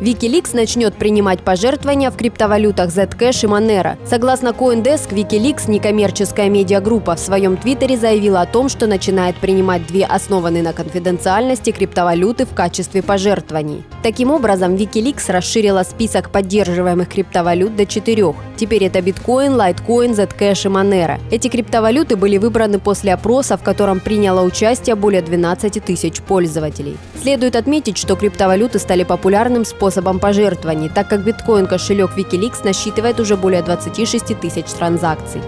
Wikileaks начнет принимать пожертвования в криптовалютах Zcash и Monero. Согласно CoinDesk, Wikileaks, некоммерческая медиагруппа, в своем твиттере заявила о том, что начинает принимать две основанные на конфиденциальности криптовалюты в качестве пожертвований. Таким образом, Wikileaks расширила список поддерживаемых криптовалют до четырех. Теперь это биткоин, лайткоин, Zcash и Monero. Эти криптовалюты были выбраны после опроса, в котором приняло участие более 12 тысяч пользователей. Следует отметить, что криптовалюты стали популярным способом пожертвований, так как биткоин-кошелек Wikileaks насчитывает уже более 26 тысяч транзакций.